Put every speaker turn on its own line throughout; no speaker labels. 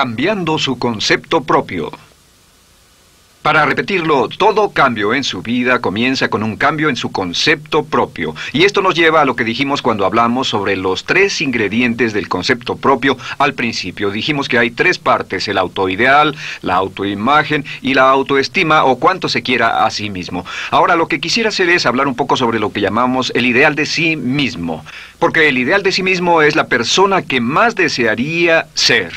cambiando su concepto propio. Para repetirlo, todo cambio en su vida comienza con un cambio en su concepto propio. Y esto nos lleva a lo que dijimos cuando hablamos sobre los tres ingredientes del concepto propio al principio. Dijimos que hay tres partes, el autoideal, la autoimagen y la autoestima o cuánto se quiera a sí mismo. Ahora lo que quisiera hacer es hablar un poco sobre lo que llamamos el ideal de sí mismo. Porque el ideal de sí mismo es la persona que más desearía ser.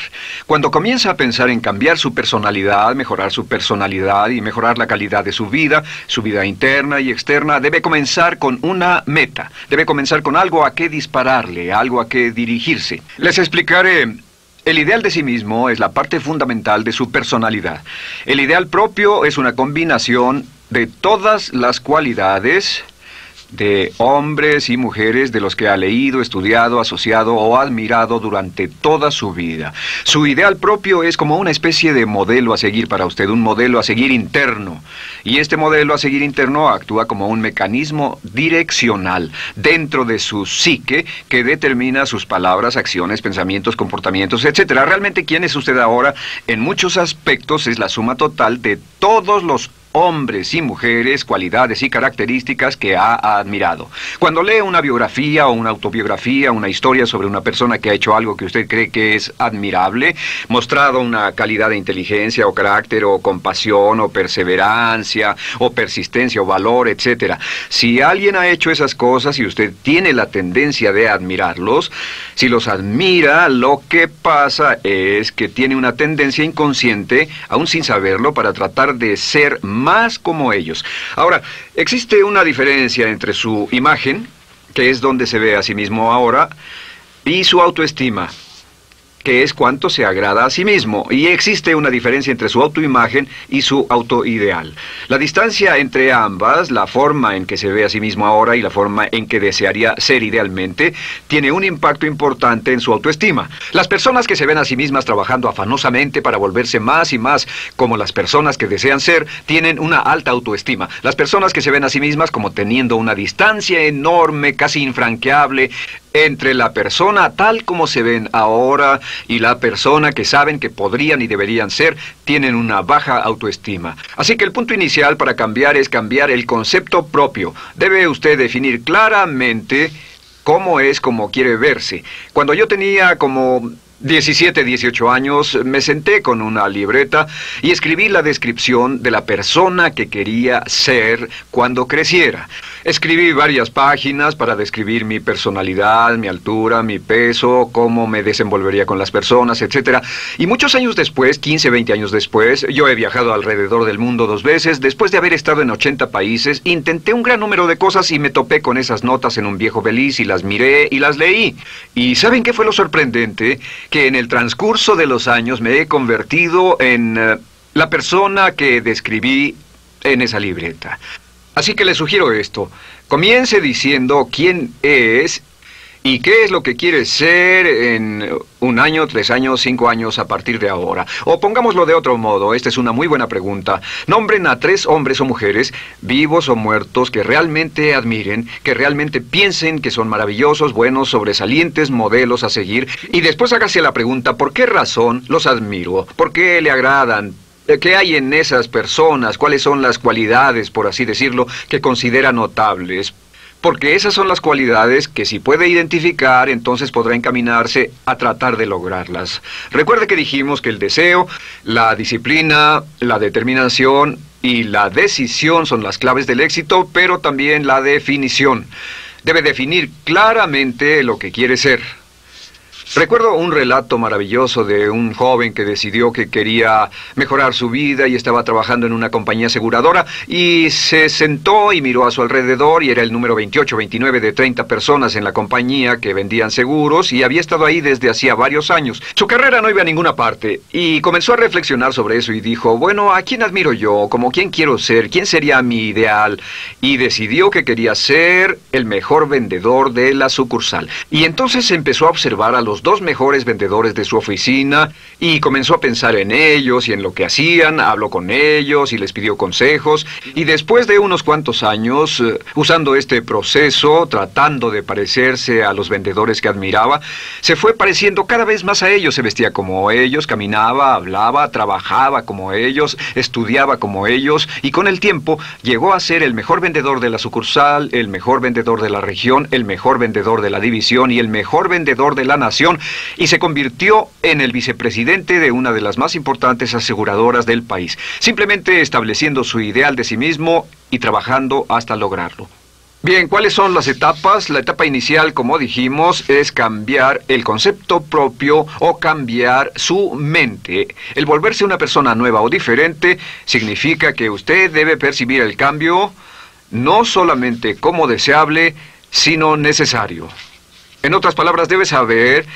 Cuando comienza a pensar en cambiar su personalidad, mejorar su personalidad, y mejorar la calidad de su vida, su vida interna y externa, debe comenzar con una meta. Debe comenzar con algo a qué dispararle, algo a qué dirigirse. Les explicaré el ideal de sí mismo es la parte fundamental de su personalidad. El ideal propio es una combinación de todas las cualidades de hombres y mujeres de los que ha leído, estudiado, asociado o admirado durante toda su vida. Su ideal propio es como una especie de modelo a seguir para usted, un modelo a seguir interno. Y este modelo a seguir interno actúa como un mecanismo direccional dentro de su psique que determina sus palabras, acciones, pensamientos, comportamientos, etc. Realmente quién es usted ahora en muchos aspectos es la suma total de todos los hombres y mujeres, cualidades y características que ha admirado. Cuando lee una biografía o una autobiografía, una historia sobre una persona que ha hecho algo que usted cree que es admirable, mostrado una calidad de inteligencia o carácter o compasión o perseverancia o persistencia o valor, etc. Si alguien ha hecho esas cosas y usted tiene la tendencia de admirarlos, si los admira, lo que pasa es que tiene una tendencia inconsciente, aún sin saberlo, para tratar de ser más más como ellos. Ahora, existe una diferencia entre su imagen, que es donde se ve a sí mismo ahora, y su autoestima que es cuánto se agrada a sí mismo, y existe una diferencia entre su autoimagen y su autoideal. La distancia entre ambas, la forma en que se ve a sí mismo ahora y la forma en que desearía ser idealmente, tiene un impacto importante en su autoestima. Las personas que se ven a sí mismas trabajando afanosamente para volverse más y más como las personas que desean ser, tienen una alta autoestima. Las personas que se ven a sí mismas como teniendo una distancia enorme, casi infranqueable, entre la persona tal como se ven ahora y la persona que saben que podrían y deberían ser, tienen una baja autoestima. Así que el punto inicial para cambiar es cambiar el concepto propio. Debe usted definir claramente cómo es como quiere verse. Cuando yo tenía como 17, 18 años, me senté con una libreta y escribí la descripción de la persona que quería ser cuando creciera. Escribí varias páginas para describir mi personalidad, mi altura, mi peso, cómo me desenvolvería con las personas, etc. Y muchos años después, 15, 20 años después, yo he viajado alrededor del mundo dos veces, después de haber estado en 80 países, intenté un gran número de cosas y me topé con esas notas en un viejo beliz y las miré y las leí. ¿Y saben qué fue lo sorprendente? Que en el transcurso de los años me he convertido en eh, la persona que describí en esa libreta. Así que le sugiero esto. Comience diciendo quién es y qué es lo que quiere ser en un año, tres años, cinco años a partir de ahora. O pongámoslo de otro modo, esta es una muy buena pregunta. Nombren a tres hombres o mujeres, vivos o muertos, que realmente admiren, que realmente piensen que son maravillosos, buenos, sobresalientes, modelos a seguir. Y después hágase la pregunta, ¿por qué razón los admiro? ¿Por qué le agradan? Eh, ¿Qué hay en esas personas? ¿Cuáles son las cualidades, por así decirlo, que considera notables? Porque esas son las cualidades que si puede identificar, entonces podrá encaminarse a tratar de lograrlas. Recuerde que dijimos que el deseo, la disciplina, la determinación y la decisión son las claves del éxito, pero también la definición. Debe definir claramente lo que quiere ser. Recuerdo un relato maravilloso de un joven que decidió que quería mejorar su vida y estaba trabajando en una compañía aseguradora y se sentó y miró a su alrededor y era el número 28, 29 de 30 personas en la compañía que vendían seguros y había estado ahí desde hacía varios años. Su carrera no iba a ninguna parte y comenzó a reflexionar sobre eso y dijo, bueno, ¿a quién admiro yo? ¿Como quién quiero ser? ¿Quién sería mi ideal? Y decidió que quería ser el mejor vendedor de la sucursal. Y entonces empezó a observar a los los dos mejores vendedores de su oficina y comenzó a pensar en ellos y en lo que hacían, habló con ellos y les pidió consejos. Y después de unos cuantos años, eh, usando este proceso, tratando de parecerse a los vendedores que admiraba, se fue pareciendo cada vez más a ellos, se vestía como ellos, caminaba, hablaba, trabajaba como ellos, estudiaba como ellos y con el tiempo llegó a ser el mejor vendedor de la sucursal, el mejor vendedor de la región, el mejor vendedor de la división y el mejor vendedor de la nación y se convirtió en el vicepresidente de una de las más importantes aseguradoras del país, simplemente estableciendo su ideal de sí mismo y trabajando hasta lograrlo. Bien, ¿cuáles son las etapas? La etapa inicial, como dijimos, es cambiar el concepto propio o cambiar su mente. El volverse una persona nueva o diferente significa que usted debe percibir el cambio no solamente como deseable, sino necesario. En otras palabras, debe saber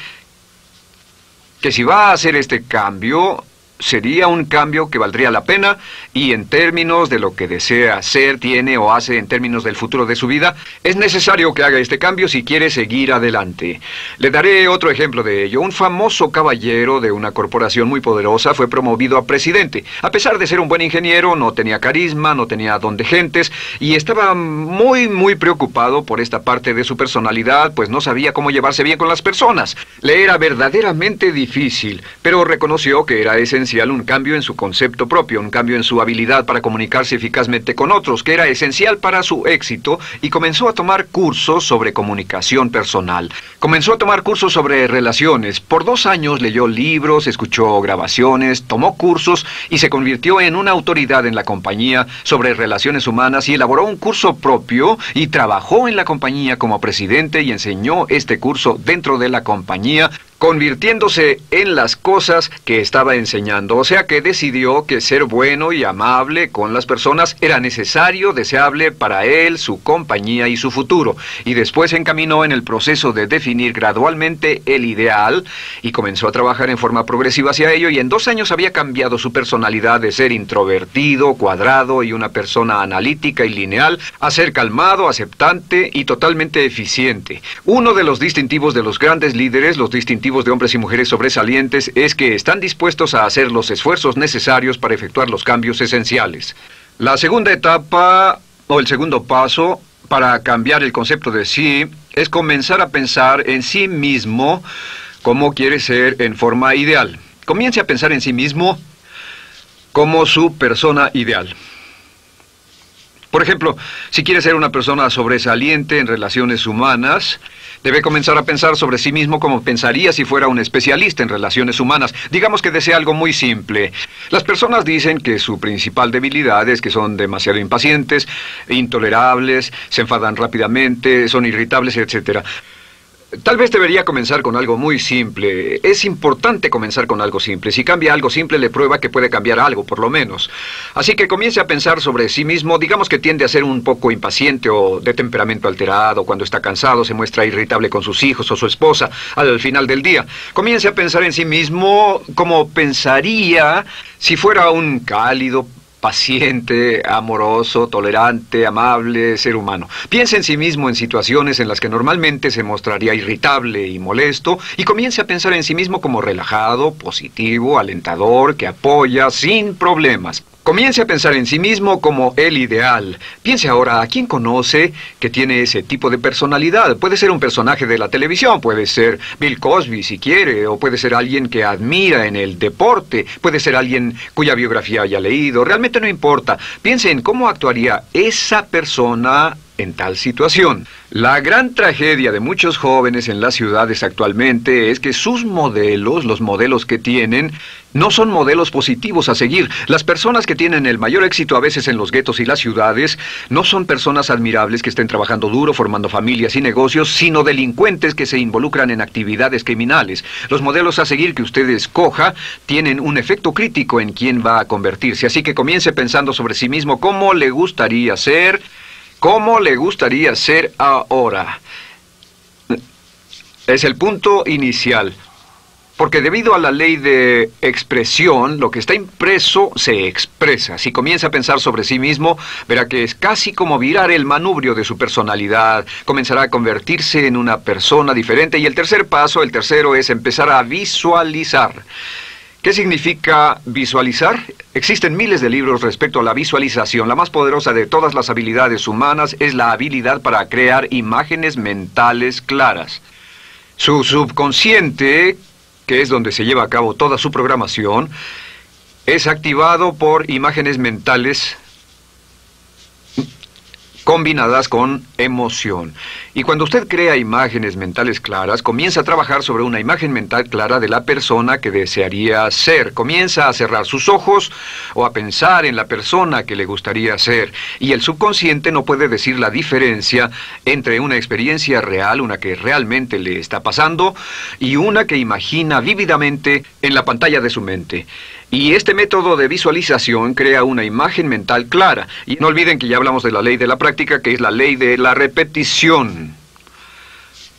que si va a hacer este cambio, sería un cambio que valdría la pena y en términos de lo que desea hacer, tiene o hace en términos del futuro de su vida, es necesario que haga este cambio si quiere seguir adelante. Le daré otro ejemplo de ello. Un famoso caballero de una corporación muy poderosa fue promovido a presidente. A pesar de ser un buen ingeniero, no tenía carisma, no tenía don de gentes y estaba muy, muy preocupado por esta parte de su personalidad, pues no sabía cómo llevarse bien con las personas. Le era verdaderamente difícil, pero reconoció que era esencial un cambio en su concepto propio, un cambio en su habilidad para comunicarse eficazmente con otros, que era esencial para su éxito, y comenzó a tomar cursos sobre comunicación personal. Comenzó a tomar cursos sobre relaciones. Por dos años leyó libros, escuchó grabaciones, tomó cursos y se convirtió en una autoridad en la compañía sobre relaciones humanas y elaboró un curso propio y trabajó en la compañía como presidente y enseñó este curso dentro de la compañía convirtiéndose en las cosas que estaba enseñando. O sea que decidió que ser bueno y amable con las personas era necesario, deseable para él, su compañía y su futuro. Y después encaminó en el proceso de definir gradualmente el ideal y comenzó a trabajar en forma progresiva hacia ello y en dos años había cambiado su personalidad de ser introvertido, cuadrado y una persona analítica y lineal a ser calmado, aceptante y totalmente eficiente. Uno de los distintivos de los grandes líderes, los distintivos de hombres y mujeres sobresalientes es que están dispuestos a hacer los esfuerzos necesarios para efectuar los cambios esenciales. La segunda etapa, o el segundo paso, para cambiar el concepto de sí, es comenzar a pensar en sí mismo como quiere ser en forma ideal. Comience a pensar en sí mismo como su persona ideal. Por ejemplo, si quiere ser una persona sobresaliente en relaciones humanas, debe comenzar a pensar sobre sí mismo como pensaría si fuera un especialista en relaciones humanas. Digamos que desea algo muy simple. Las personas dicen que su principal debilidad es que son demasiado impacientes, intolerables, se enfadan rápidamente, son irritables, etc. Tal vez debería comenzar con algo muy simple. Es importante comenzar con algo simple. Si cambia algo simple, le prueba que puede cambiar algo, por lo menos. Así que comience a pensar sobre sí mismo. Digamos que tiende a ser un poco impaciente o de temperamento alterado. Cuando está cansado, se muestra irritable con sus hijos o su esposa al final del día. Comience a pensar en sí mismo como pensaría si fuera un cálido, paciente, amoroso, tolerante, amable ser humano. Piense en sí mismo en situaciones en las que normalmente se mostraría irritable y molesto y comience a pensar en sí mismo como relajado, positivo, alentador, que apoya sin problemas. Comience a pensar en sí mismo como el ideal. Piense ahora a quién conoce que tiene ese tipo de personalidad. Puede ser un personaje de la televisión, puede ser Bill Cosby si quiere, o puede ser alguien que admira en el deporte, puede ser alguien cuya biografía haya leído. Realmente no importa. Piense en cómo actuaría esa persona en tal situación. La gran tragedia de muchos jóvenes en las ciudades actualmente es que sus modelos, los modelos que tienen, no son modelos positivos a seguir. Las personas que tienen el mayor éxito a veces en los guetos y las ciudades no son personas admirables que estén trabajando duro, formando familias y negocios, sino delincuentes que se involucran en actividades criminales. Los modelos a seguir que usted escoja tienen un efecto crítico en quién va a convertirse, así que comience pensando sobre sí mismo cómo le gustaría ser ¿Cómo le gustaría ser ahora? Es el punto inicial. Porque debido a la ley de expresión, lo que está impreso se expresa. Si comienza a pensar sobre sí mismo, verá que es casi como virar el manubrio de su personalidad. Comenzará a convertirse en una persona diferente. Y el tercer paso, el tercero, es empezar a visualizar. ¿Qué significa visualizar? Existen miles de libros respecto a la visualización. La más poderosa de todas las habilidades humanas es la habilidad para crear imágenes mentales claras. Su subconsciente que es donde se lleva a cabo toda su programación, es activado por imágenes mentales combinadas con emoción. Y cuando usted crea imágenes mentales claras, comienza a trabajar sobre una imagen mental clara de la persona que desearía ser. Comienza a cerrar sus ojos o a pensar en la persona que le gustaría ser. Y el subconsciente no puede decir la diferencia entre una experiencia real, una que realmente le está pasando, y una que imagina vívidamente en la pantalla de su mente. Y este método de visualización crea una imagen mental clara. Y no olviden que ya hablamos de la ley de la práctica, que es la ley de la repetición.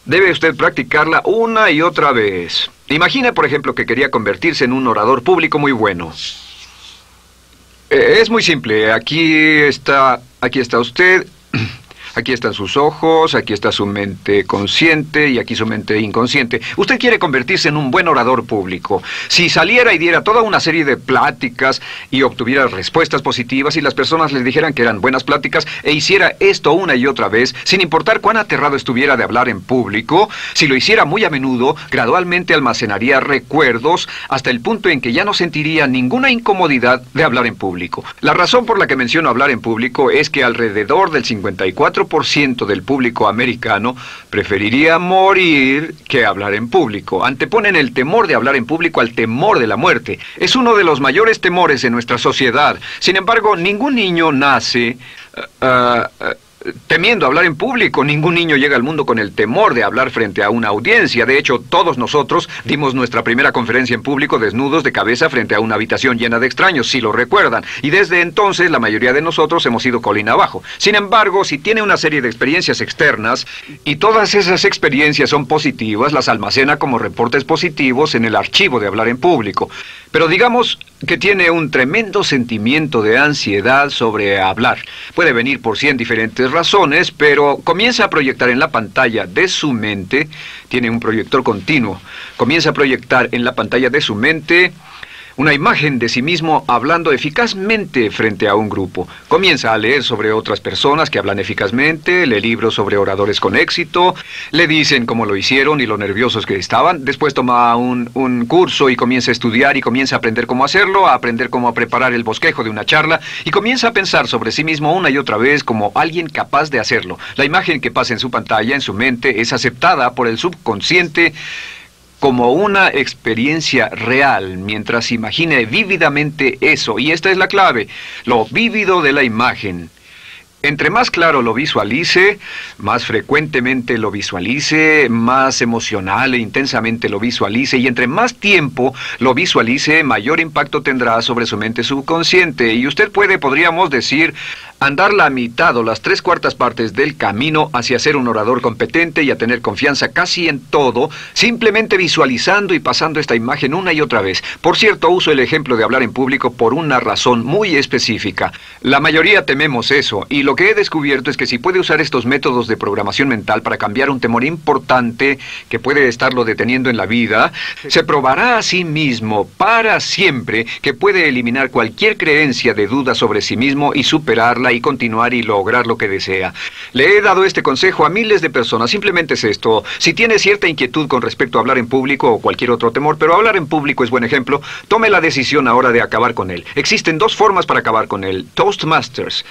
Debe usted practicarla una y otra vez. Imagine, por ejemplo, que quería convertirse en un orador público muy bueno. Eh, es muy simple. Aquí está, aquí está usted. Aquí están sus ojos, aquí está su mente consciente y aquí su mente inconsciente. Usted quiere convertirse en un buen orador público. Si saliera y diera toda una serie de pláticas y obtuviera respuestas positivas y las personas le dijeran que eran buenas pláticas e hiciera esto una y otra vez, sin importar cuán aterrado estuviera de hablar en público, si lo hiciera muy a menudo, gradualmente almacenaría recuerdos hasta el punto en que ya no sentiría ninguna incomodidad de hablar en público. La razón por la que menciono hablar en público es que alrededor del 54 del público americano preferiría morir que hablar en público. Anteponen el temor de hablar en público al temor de la muerte. Es uno de los mayores temores en nuestra sociedad. Sin embargo, ningún niño nace... Uh, uh, temiendo hablar en público. Ningún niño llega al mundo con el temor de hablar frente a una audiencia. De hecho, todos nosotros dimos nuestra primera conferencia en público desnudos de cabeza frente a una habitación llena de extraños, si lo recuerdan. Y desde entonces la mayoría de nosotros hemos ido colina abajo. Sin embargo, si tiene una serie de experiencias externas y todas esas experiencias son positivas, las almacena como reportes positivos en el archivo de hablar en público. Pero digamos que tiene un tremendo sentimiento de ansiedad sobre hablar. Puede venir por cien diferentes razones, pero comienza a proyectar en la pantalla de su mente, tiene un proyector continuo, comienza a proyectar en la pantalla de su mente una imagen de sí mismo hablando eficazmente frente a un grupo. Comienza a leer sobre otras personas que hablan eficazmente, lee libros sobre oradores con éxito, le dicen cómo lo hicieron y lo nerviosos que estaban, después toma un, un curso y comienza a estudiar y comienza a aprender cómo hacerlo, a aprender cómo preparar el bosquejo de una charla y comienza a pensar sobre sí mismo una y otra vez como alguien capaz de hacerlo. La imagen que pasa en su pantalla, en su mente, es aceptada por el subconsciente como una experiencia real mientras imagine vívidamente eso. Y esta es la clave, lo vívido de la imagen. Entre más claro lo visualice, más frecuentemente lo visualice, más emocional e intensamente lo visualice, y entre más tiempo lo visualice, mayor impacto tendrá sobre su mente subconsciente. Y usted puede, podríamos decir, andar la mitad o las tres cuartas partes del camino hacia ser un orador competente y a tener confianza casi en todo, simplemente visualizando y pasando esta imagen una y otra vez. Por cierto, uso el ejemplo de hablar en público por una razón muy específica. La mayoría tememos eso, y lo que he descubierto es que si puede usar estos métodos de programación mental para cambiar un temor importante que puede estarlo deteniendo en la vida, se probará a sí mismo para siempre que puede eliminar cualquier creencia de duda sobre sí mismo y superarla y continuar y lograr lo que desea. Le he dado este consejo a miles de personas. Simplemente es esto. Si tiene cierta inquietud con respecto a hablar en público o cualquier otro temor, pero hablar en público es buen ejemplo, tome la decisión ahora de acabar con él. Existen dos formas para acabar con él. Toastmasters.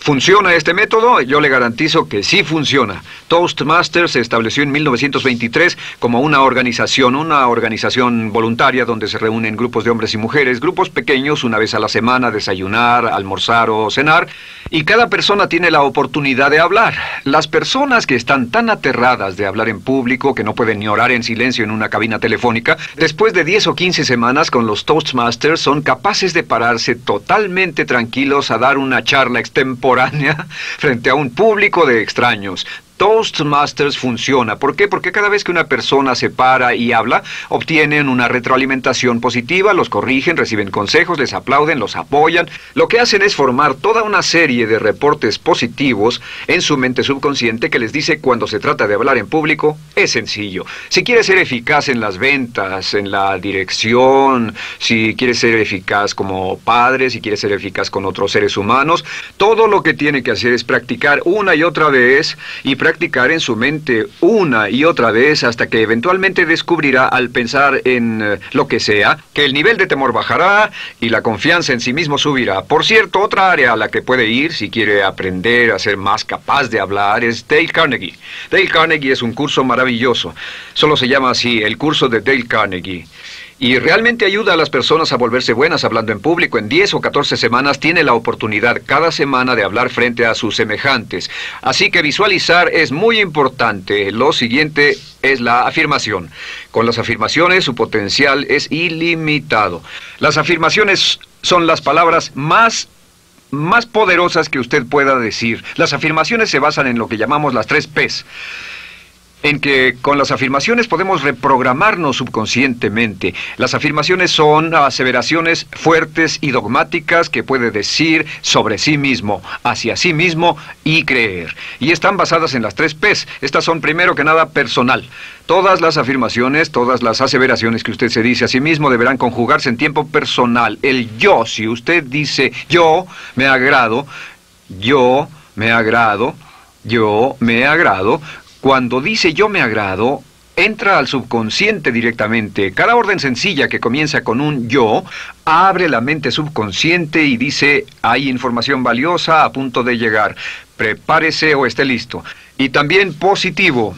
¿Funciona este método? Yo le garantizo que sí funciona. Toastmasters se estableció en 1923 como una organización, una organización voluntaria donde se reúnen grupos de hombres y mujeres, grupos pequeños una vez a la semana, desayunar, almorzar o cenar, y cada persona tiene la oportunidad de hablar. Las personas que están tan aterradas de hablar en público que no pueden ni orar en silencio en una cabina telefónica, después de 10 o 15 semanas con los Toastmasters son capaces de pararse totalmente tranquilos a dar una charla extemporánea frente a un público de extraños. Toastmasters funciona. ¿Por qué? Porque cada vez que una persona se para y habla, obtienen una retroalimentación positiva, los corrigen, reciben consejos, les aplauden, los apoyan. Lo que hacen es formar toda una serie de reportes positivos en su mente subconsciente que les dice cuando se trata de hablar en público, es sencillo. Si quieres ser eficaz en las ventas, en la dirección, si quieres ser eficaz como padre, si quieres ser eficaz con otros seres humanos, todo lo que tiene que hacer es practicar una y otra vez y practicar practicar en su mente una y otra vez hasta que eventualmente descubrirá al pensar en eh, lo que sea, que el nivel de temor bajará y la confianza en sí mismo subirá. Por cierto, otra área a la que puede ir si quiere aprender a ser más capaz de hablar es Dale Carnegie. Dale Carnegie es un curso maravilloso. Solo se llama así, el curso de Dale Carnegie y realmente ayuda a las personas a volverse buenas hablando en público. En 10 o 14 semanas tiene la oportunidad cada semana de hablar frente a sus semejantes. Así que visualizar es muy importante. Lo siguiente es la afirmación. Con las afirmaciones su potencial es ilimitado. Las afirmaciones son las palabras más más poderosas que usted pueda decir. Las afirmaciones se basan en lo que llamamos las tres P's en que con las afirmaciones podemos reprogramarnos subconscientemente. Las afirmaciones son aseveraciones fuertes y dogmáticas que puede decir sobre sí mismo, hacia sí mismo y creer. Y están basadas en las tres P's. Estas son primero que nada personal. Todas las afirmaciones, todas las aseveraciones que usted se dice a sí mismo deberán conjugarse en tiempo personal. El yo, si usted dice yo me agrado, yo me agrado, yo me agrado, cuando dice yo me agrado, entra al subconsciente directamente. Cada orden sencilla que comienza con un yo abre la mente subconsciente y dice hay información valiosa a punto de llegar. Prepárese o esté listo. Y también positivo.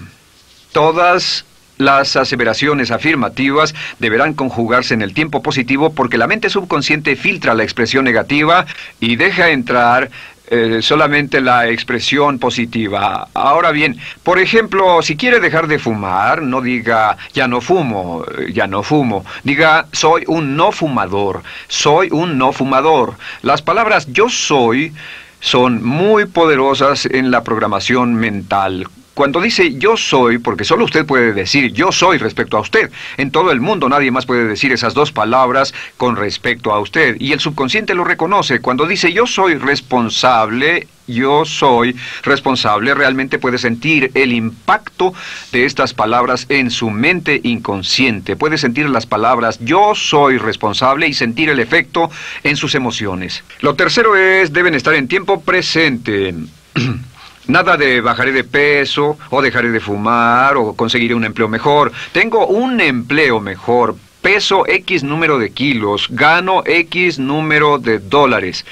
Todas las aseveraciones afirmativas deberán conjugarse en el tiempo positivo porque la mente subconsciente filtra la expresión negativa y deja entrar eh, solamente la expresión positiva. Ahora bien, por ejemplo, si quiere dejar de fumar, no diga ya no fumo, eh, ya no fumo. Diga soy un no fumador, soy un no fumador. Las palabras yo soy son muy poderosas en la programación mental. Cuando dice yo soy, porque solo usted puede decir yo soy respecto a usted, en todo el mundo nadie más puede decir esas dos palabras con respecto a usted, y el subconsciente lo reconoce. Cuando dice yo soy responsable, yo soy responsable, realmente puede sentir el impacto de estas palabras en su mente inconsciente. Puede sentir las palabras yo soy responsable y sentir el efecto en sus emociones. Lo tercero es, deben estar en tiempo presente. Nada de bajaré de peso o dejaré de fumar o conseguiré un empleo mejor. Tengo un empleo mejor. Peso X número de kilos. Gano X número de dólares.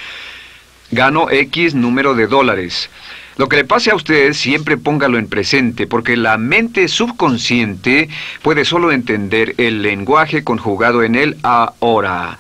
Gano X número de dólares. Lo que le pase a usted siempre póngalo en presente, porque la mente subconsciente puede solo entender el lenguaje conjugado en el ahora.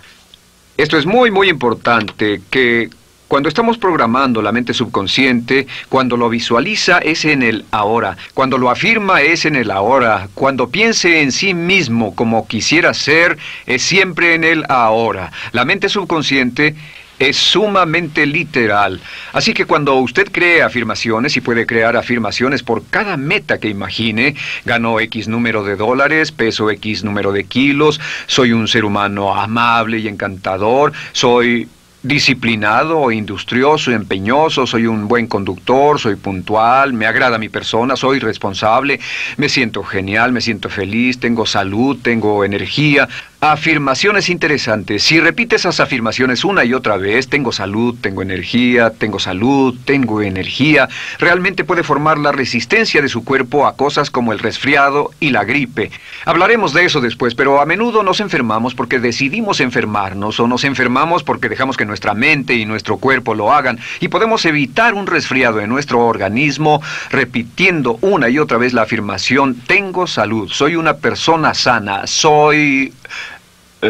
Esto es muy, muy importante, que cuando estamos programando la mente subconsciente, cuando lo visualiza es en el ahora, cuando lo afirma es en el ahora, cuando piense en sí mismo como quisiera ser, es siempre en el ahora. La mente subconsciente es sumamente literal. Así que cuando usted cree afirmaciones y puede crear afirmaciones por cada meta que imagine, ganó X número de dólares, peso X número de kilos, soy un ser humano amable y encantador, soy disciplinado, industrioso, empeñoso, soy un buen conductor, soy puntual, me agrada mi persona, soy responsable, me siento genial, me siento feliz, tengo salud, tengo energía. Afirmaciones interesantes. Si repite esas afirmaciones una y otra vez, tengo salud, tengo energía, tengo salud, tengo energía, realmente puede formar la resistencia de su cuerpo a cosas como el resfriado y la gripe. Hablaremos de eso después, pero a menudo nos enfermamos porque decidimos enfermarnos o nos enfermamos porque dejamos que nuestra mente y nuestro cuerpo lo hagan y podemos evitar un resfriado en nuestro organismo repitiendo una y otra vez la afirmación tengo salud, soy una persona sana, soy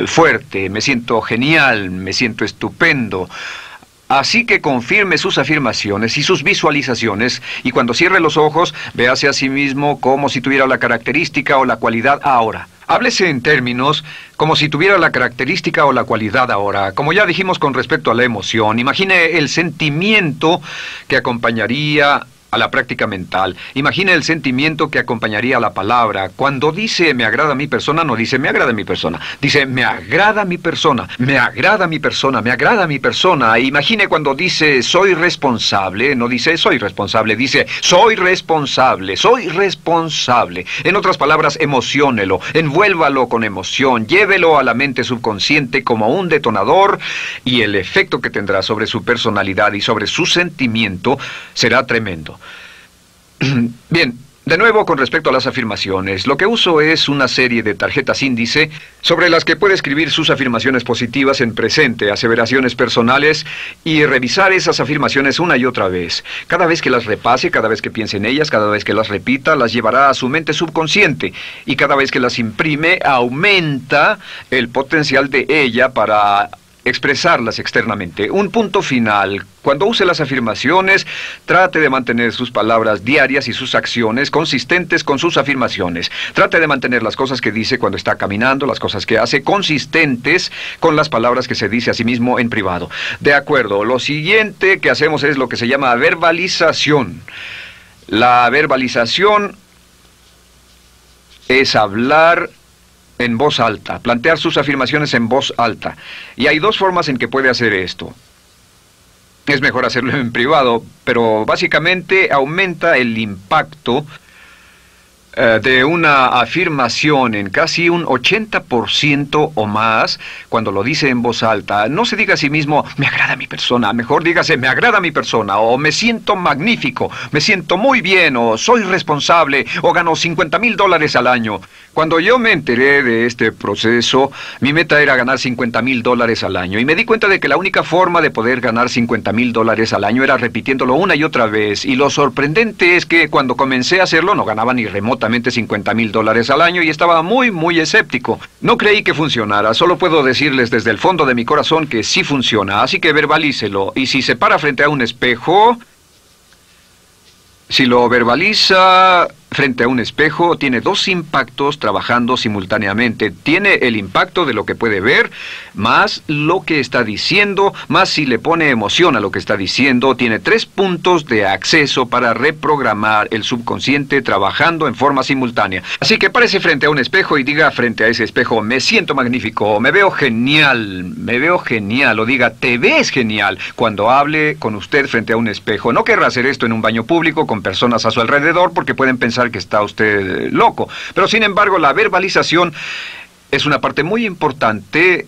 fuerte, me siento genial, me siento estupendo. Así que confirme sus afirmaciones y sus visualizaciones y cuando cierre los ojos, véase a sí mismo como si tuviera la característica o la cualidad ahora. Háblese en términos como si tuviera la característica o la cualidad ahora. Como ya dijimos con respecto a la emoción, imagine el sentimiento que acompañaría a la práctica mental. Imagina el sentimiento que acompañaría a la palabra. Cuando dice me agrada mi persona, no dice me agrada mi persona. Dice me agrada mi persona, me agrada mi persona, me agrada mi persona. Imagine cuando dice soy responsable, no dice soy responsable, dice soy responsable, soy responsable. En otras palabras, emociónelo, envuélvalo con emoción, llévelo a la mente subconsciente como un detonador y el efecto que tendrá sobre su personalidad y sobre su sentimiento será tremendo. Bien, de nuevo con respecto a las afirmaciones, lo que uso es una serie de tarjetas índice sobre las que puede escribir sus afirmaciones positivas en presente, aseveraciones personales y revisar esas afirmaciones una y otra vez. Cada vez que las repase, cada vez que piense en ellas, cada vez que las repita, las llevará a su mente subconsciente y cada vez que las imprime aumenta el potencial de ella para expresarlas externamente. Un punto final. Cuando use las afirmaciones, trate de mantener sus palabras diarias y sus acciones consistentes con sus afirmaciones. Trate de mantener las cosas que dice cuando está caminando, las cosas que hace, consistentes con las palabras que se dice a sí mismo en privado. De acuerdo, lo siguiente que hacemos es lo que se llama verbalización. La verbalización es hablar en voz alta, plantear sus afirmaciones en voz alta. Y hay dos formas en que puede hacer esto. Es mejor hacerlo en privado, pero básicamente aumenta el impacto eh, de una afirmación en casi un 80% o más cuando lo dice en voz alta. No se diga a sí mismo, me agrada mi persona, mejor dígase, me agrada mi persona, o me siento magnífico, me siento muy bien, o soy responsable, o gano 50 mil dólares al año. Cuando yo me enteré de este proceso, mi meta era ganar 50 mil dólares al año, y me di cuenta de que la única forma de poder ganar 50 mil dólares al año era repitiéndolo una y otra vez, y lo sorprendente es que cuando comencé a hacerlo no ganaba ni remotamente 50 mil dólares al año y estaba muy, muy escéptico. No creí que funcionara, solo puedo decirles desde el fondo de mi corazón que sí funciona, así que verbalícelo. Y si se para frente a un espejo, si lo verbaliza, frente a un espejo tiene dos impactos trabajando simultáneamente. Tiene el impacto de lo que puede ver, más lo que está diciendo, más si le pone emoción a lo que está diciendo. Tiene tres puntos de acceso para reprogramar el subconsciente trabajando en forma simultánea. Así que párese frente a un espejo y diga frente a ese espejo, me siento magnífico, me veo genial, me veo genial, o diga, te ves genial cuando hable con usted frente a un espejo. No querrá hacer esto en un baño público con personas a su alrededor porque pueden pensar que está usted loco. Pero sin embargo, la verbalización es una parte muy importante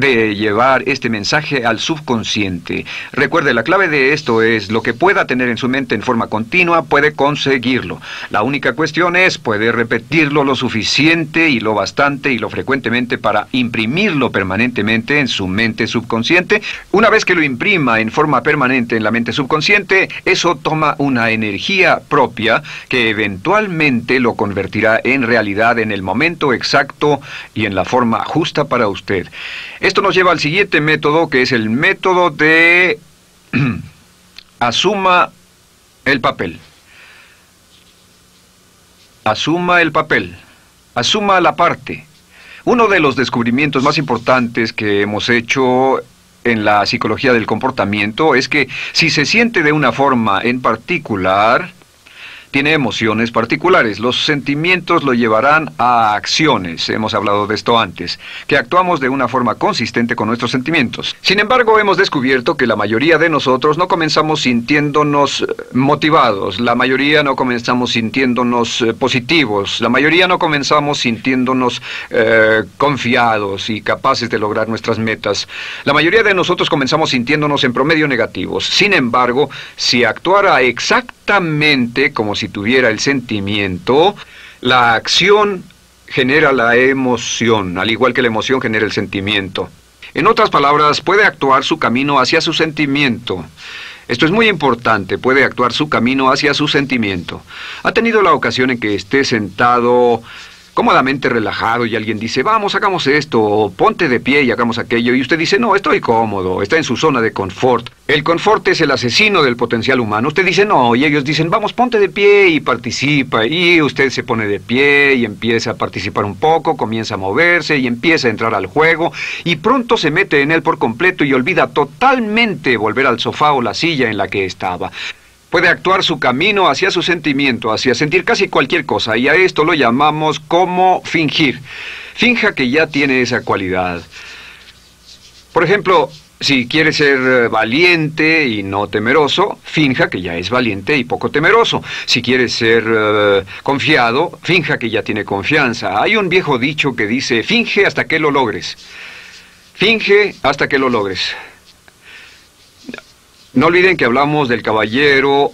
de llevar este mensaje al subconsciente. Recuerde, la clave de esto es lo que pueda tener en su mente en forma continua, puede conseguirlo. La única cuestión es, puede repetirlo lo suficiente y lo bastante y lo frecuentemente para imprimirlo permanentemente en su mente subconsciente. Una vez que lo imprima en forma permanente en la mente subconsciente, eso toma una energía propia que eventualmente lo convertirá en realidad en el momento exacto y en la forma justa para usted. Esto nos lleva al siguiente método, que es el método de asuma el papel. Asuma el papel. Asuma la parte. Uno de los descubrimientos más importantes que hemos hecho en la psicología del comportamiento es que si se siente de una forma en particular, tiene emociones particulares. Los sentimientos lo llevarán a acciones, hemos hablado de esto antes, que actuamos de una forma consistente con nuestros sentimientos. Sin embargo, hemos descubierto que la mayoría de nosotros no comenzamos sintiéndonos eh, motivados, la mayoría no comenzamos sintiéndonos eh, positivos, la mayoría no comenzamos sintiéndonos eh, confiados y capaces de lograr nuestras metas. La mayoría de nosotros comenzamos sintiéndonos en promedio negativos. Sin embargo, si actuara exactamente como si tuviera el sentimiento, la acción genera la emoción, al igual que la emoción genera el sentimiento. En otras palabras, puede actuar su camino hacia su sentimiento. Esto es muy importante, puede actuar su camino hacia su sentimiento. ¿Ha tenido la ocasión en que esté sentado cómodamente relajado y alguien dice, vamos, hagamos esto, o ponte de pie y hagamos aquello, y usted dice, no, estoy cómodo, está en su zona de confort. El confort es el asesino del potencial humano. Usted dice, no, y ellos dicen, vamos, ponte de pie y participa, y usted se pone de pie y empieza a participar un poco, comienza a moverse y empieza a entrar al juego, y pronto se mete en él por completo y olvida totalmente volver al sofá o la silla en la que estaba. Puede actuar su camino hacia su sentimiento, hacia sentir casi cualquier cosa, y a esto lo llamamos como fingir. Finja que ya tiene esa cualidad. Por ejemplo, si quiere ser eh, valiente y no temeroso, finja que ya es valiente y poco temeroso. Si quiere ser eh, confiado, finja que ya tiene confianza. Hay un viejo dicho que dice, finge hasta que lo logres. Finge hasta que lo logres. No olviden que hablamos del caballero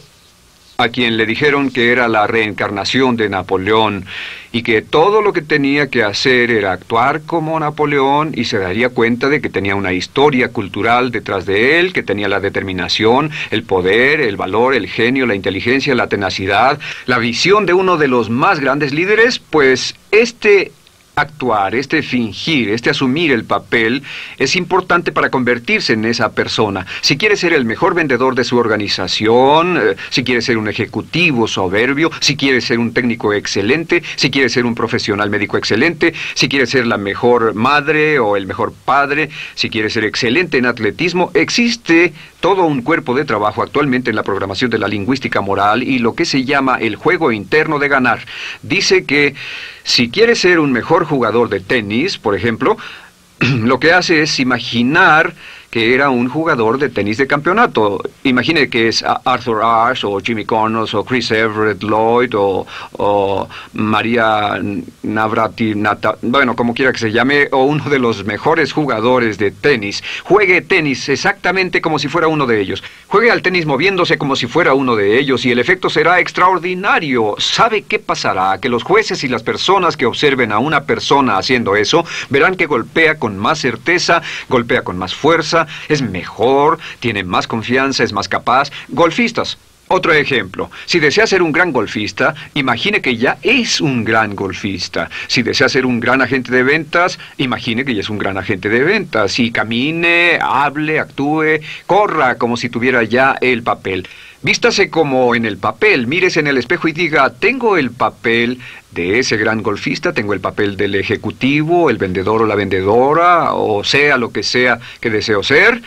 a quien le dijeron que era la reencarnación de Napoleón y que todo lo que tenía que hacer era actuar como Napoleón y se daría cuenta de que tenía una historia cultural detrás de él, que tenía la determinación, el poder, el valor, el genio, la inteligencia, la tenacidad, la visión de uno de los más grandes líderes, pues este actuar, este fingir, este asumir el papel, es importante para convertirse en esa persona. Si quiere ser el mejor vendedor de su organización, eh, si quiere ser un ejecutivo soberbio, si quiere ser un técnico excelente, si quiere ser un profesional médico excelente, si quiere ser la mejor madre o el mejor padre, si quiere ser excelente en atletismo, existe todo un cuerpo de trabajo actualmente en la programación de la lingüística moral y lo que se llama el juego interno de ganar. Dice que si quiere ser un mejor jugador de tenis, por ejemplo, lo que hace es imaginar que era un jugador de tenis de campeonato. Imagine que es Arthur Ashe o Jimmy Connors o Chris Everett Lloyd o, María Navrati, bueno, como quiera que se llame, o uno de los mejores jugadores de tenis. Juegue tenis exactamente como si fuera uno de ellos. Juegue al tenis moviéndose como si fuera uno de ellos y el efecto será extraordinario. ¿Sabe qué pasará? Que los jueces y las personas que observen a una persona haciendo eso verán que golpea con más certeza, golpea con más fuerza, es mejor, tiene más confianza, es más capaz. Golfistas. Otro ejemplo, si desea ser un gran golfista, imagine que ya es un gran golfista. Si desea ser un gran agente de ventas, imagine que ya es un gran agente de ventas. Y camine, hable, actúe, corra como si tuviera ya el papel. Vístase como en el papel, mírese en el espejo y diga, tengo el papel de ese gran golfista, tengo el papel del ejecutivo, el vendedor o la vendedora, o sea lo que sea que deseo ser.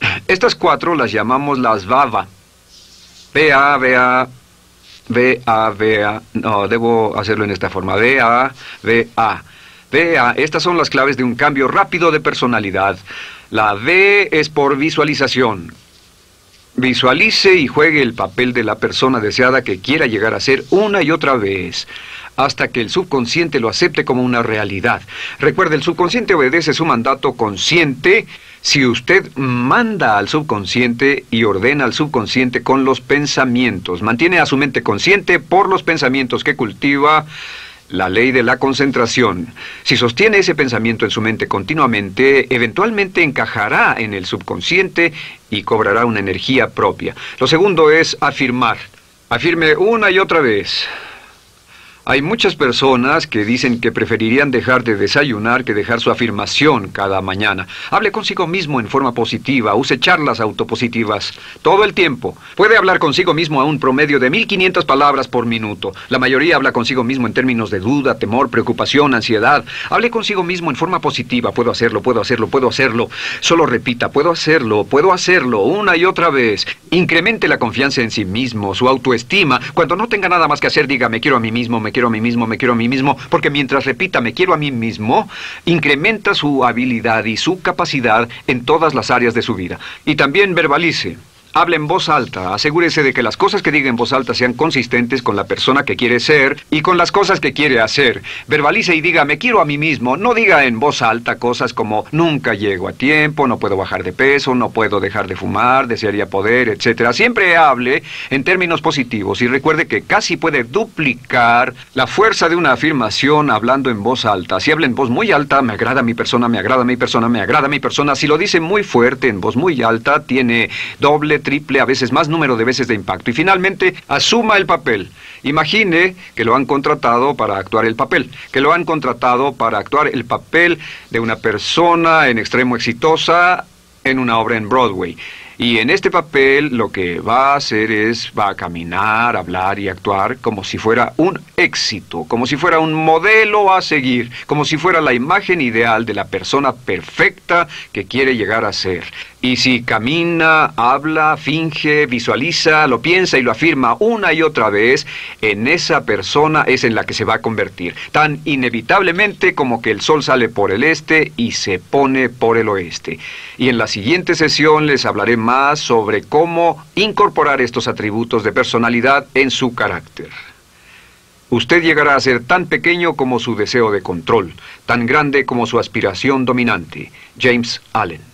Estas cuatro las llamamos las VAVA. V-A, V-A, V-A, V-A. No, debo hacerlo en esta forma. V-A, V-A. V-A. Estas son las claves de un cambio rápido de personalidad. La V es por visualización. Visualice y juegue el papel de la persona deseada que quiera llegar a ser una y otra vez, hasta que el subconsciente lo acepte como una realidad. Recuerde, el subconsciente obedece su mandato consciente si usted manda al subconsciente y ordena al subconsciente con los pensamientos. Mantiene a su mente consciente por los pensamientos que cultiva la ley de la concentración. Si sostiene ese pensamiento en su mente continuamente, eventualmente encajará en el subconsciente y cobrará una energía propia. Lo segundo es afirmar. Afirme una y otra vez. Hay muchas personas que dicen que preferirían dejar de desayunar que dejar su afirmación cada mañana. Hable consigo mismo en forma positiva, use charlas autopositivas todo el tiempo. Puede hablar consigo mismo a un promedio de 1500 palabras por minuto. La mayoría habla consigo mismo en términos de duda, temor, preocupación, ansiedad. Hable consigo mismo en forma positiva. Puedo hacerlo, puedo hacerlo, puedo hacerlo. Solo repita, puedo hacerlo, puedo hacerlo una y otra vez. Incremente la confianza en sí mismo, su autoestima. Cuando no tenga nada más que hacer, diga, me quiero a mí mismo, me quiero a mí mismo, me quiero a mí mismo, porque mientras repita me quiero a mí mismo, incrementa su habilidad y su capacidad en todas las áreas de su vida. Y también verbalice. Hable en voz alta, asegúrese de que las cosas que diga en voz alta sean consistentes con la persona que quiere ser y con las cosas que quiere hacer. Verbalice y diga, me quiero a mí mismo. No diga en voz alta cosas como, nunca llego a tiempo, no puedo bajar de peso, no puedo dejar de fumar, desearía poder, etc. Siempre hable en términos positivos y recuerde que casi puede duplicar la fuerza de una afirmación hablando en voz alta. Si habla en voz muy alta, me agrada mi persona, me agrada mi persona, me agrada mi persona. Si lo dice muy fuerte, en voz muy alta, tiene doble triple, a veces más número de veces de impacto. Y finalmente, asuma el papel. Imagine que lo han contratado para actuar el papel, que lo han contratado para actuar el papel de una persona en extremo exitosa en una obra en Broadway. Y en este papel lo que va a hacer es, va a caminar, hablar y actuar como si fuera un éxito, como si fuera un modelo a seguir, como si fuera la imagen ideal de la persona perfecta que quiere llegar a ser. Y si camina, habla, finge, visualiza, lo piensa y lo afirma una y otra vez, en esa persona es en la que se va a convertir, tan inevitablemente como que el sol sale por el este y se pone por el oeste. Y en la siguiente sesión les hablaré más sobre cómo incorporar estos atributos de personalidad en su carácter. Usted llegará a ser tan pequeño como su deseo de control, tan grande como su aspiración dominante. James Allen.